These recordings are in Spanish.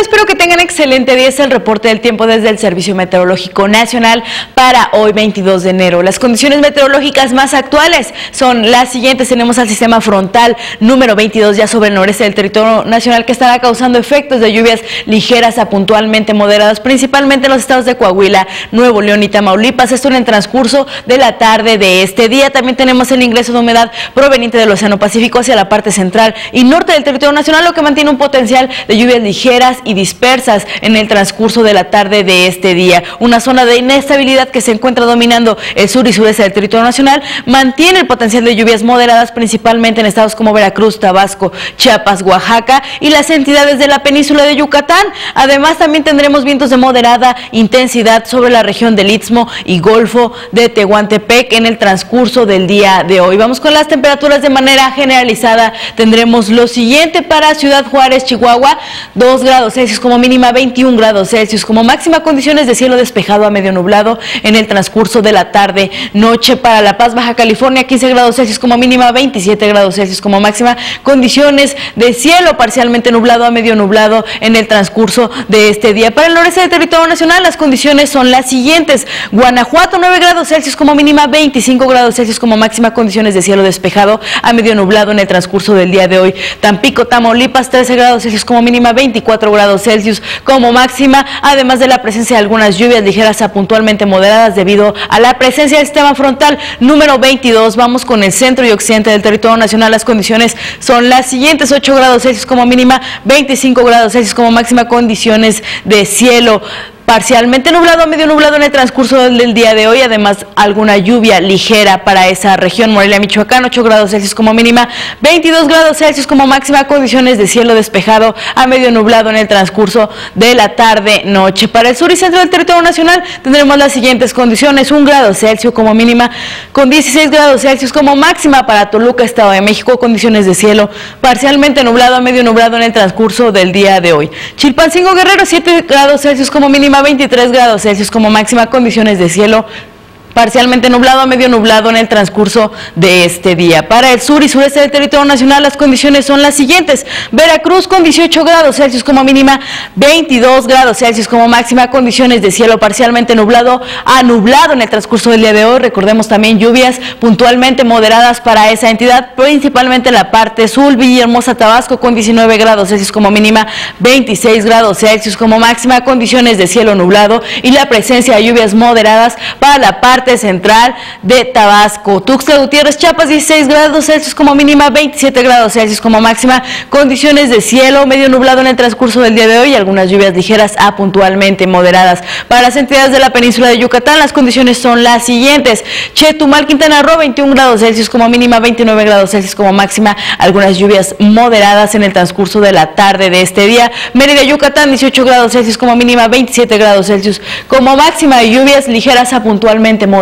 Espero que tengan excelente día. Es el reporte del tiempo desde el Servicio Meteorológico Nacional para hoy 22 de enero. Las condiciones meteorológicas más actuales son las siguientes. Tenemos al sistema frontal número 22 ya sobre el noreste del territorio nacional que estará causando efectos de lluvias ligeras a puntualmente moderadas, principalmente en los estados de Coahuila, Nuevo León y Tamaulipas. Esto en el transcurso de la tarde de este día. También tenemos el ingreso de humedad proveniente del Océano Pacífico hacia la parte central y norte del territorio nacional, lo que mantiene un potencial de lluvias ligeras y dispersas en el transcurso de la tarde de este día. Una zona de inestabilidad que se encuentra dominando el sur y sureste del territorio nacional mantiene el potencial de lluvias moderadas principalmente en estados como Veracruz, Tabasco, Chiapas, Oaxaca y las entidades de la península de Yucatán. Además también tendremos vientos de moderada intensidad sobre la región del Istmo y Golfo de Tehuantepec en el transcurso del día de hoy. Vamos con las temperaturas de manera generalizada. Tendremos lo siguiente para Ciudad Juárez, Chihuahua, 2 grados Celsius como mínima, 21 grados Celsius como máxima, condiciones de cielo despejado a medio nublado en el transcurso de la tarde, noche para La Paz, Baja California, 15 grados Celsius como mínima, 27 grados Celsius como máxima, condiciones de cielo parcialmente nublado a medio nublado en el transcurso de este día. Para el noreste del territorio nacional, las condiciones son las siguientes, Guanajuato, 9 grados Celsius como mínima, 25 grados Celsius como máxima, condiciones de cielo despejado a medio nublado en el transcurso del día de hoy. Tampico, Tamaulipas, 13 grados Celsius como mínima, 24 grados Celsius como máxima, además de la presencia de algunas lluvias ligeras a puntualmente moderadas debido a la presencia del sistema frontal número 22. Vamos con el centro y occidente del territorio nacional. Las condiciones son las siguientes, 8 grados Celsius como mínima, 25 grados Celsius como máxima, condiciones de cielo parcialmente nublado a medio nublado en el transcurso del día de hoy, además alguna lluvia ligera para esa región, Morelia, Michoacán, 8 grados Celsius como mínima, 22 grados Celsius como máxima, condiciones de cielo despejado a medio nublado en el transcurso de la tarde, noche. Para el sur y centro del territorio nacional tendremos las siguientes condiciones, 1 grado Celsius como mínima, con 16 grados Celsius como máxima para Toluca, Estado de México, condiciones de cielo parcialmente nublado a medio nublado en el transcurso del día de hoy. Chilpancingo Guerrero, 7 grados Celsius como mínima, 23 grados Celsius como máxima, condiciones de cielo parcialmente nublado a medio nublado en el transcurso de este día. Para el sur y sureste del territorio nacional las condiciones son las siguientes. Veracruz con 18 grados Celsius como mínima, 22 grados Celsius como máxima, condiciones de cielo parcialmente nublado a nublado en el transcurso del día de hoy. Recordemos también lluvias puntualmente moderadas para esa entidad, principalmente en la parte sur, Villahermosa, Tabasco con 19 grados Celsius como mínima, 26 grados Celsius como máxima, condiciones de cielo nublado y la presencia de lluvias moderadas para la parte central de Tabasco. Tuxtla Gutiérrez, Chiapas, 16 grados Celsius como mínima, 27 grados Celsius como máxima. Condiciones de cielo medio nublado en el transcurso del día de hoy, algunas lluvias ligeras a puntualmente moderadas. Para las entidades de la península de Yucatán, las condiciones son las siguientes. Chetumal, Quintana Roo, 21 grados Celsius como mínima, 29 grados Celsius como máxima. Algunas lluvias moderadas en el transcurso de la tarde de este día. Mérida, Yucatán, 18 grados Celsius como mínima, 27 grados Celsius como máxima. Lluvias ligeras a puntualmente moderadas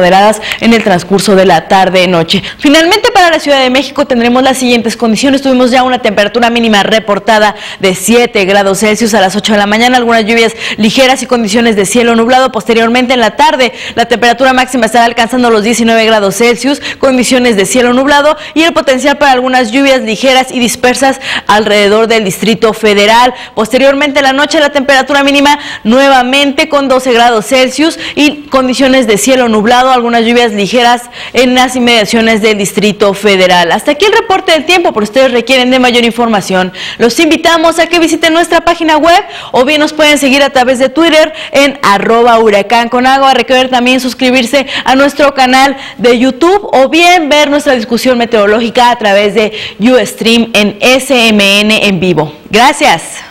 en el transcurso de la tarde-noche. Finalmente, para la Ciudad de México tendremos las siguientes condiciones. Tuvimos ya una temperatura mínima reportada de 7 grados Celsius a las 8 de la mañana, algunas lluvias ligeras y condiciones de cielo nublado. Posteriormente, en la tarde, la temperatura máxima estará alcanzando los 19 grados Celsius, condiciones de cielo nublado y el potencial para algunas lluvias ligeras y dispersas alrededor del Distrito Federal. Posteriormente, en la noche, la temperatura mínima nuevamente con 12 grados Celsius y condiciones de cielo nublado algunas lluvias ligeras en las inmediaciones del Distrito Federal. Hasta aquí el reporte del tiempo, por ustedes requieren de mayor información. Los invitamos a que visiten nuestra página web o bien nos pueden seguir a través de Twitter en arroba huracán con agua. Recuerden también suscribirse a nuestro canal de YouTube o bien ver nuestra discusión meteorológica a través de Ustream en SMN en vivo. Gracias.